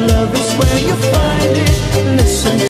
Love is where you find it.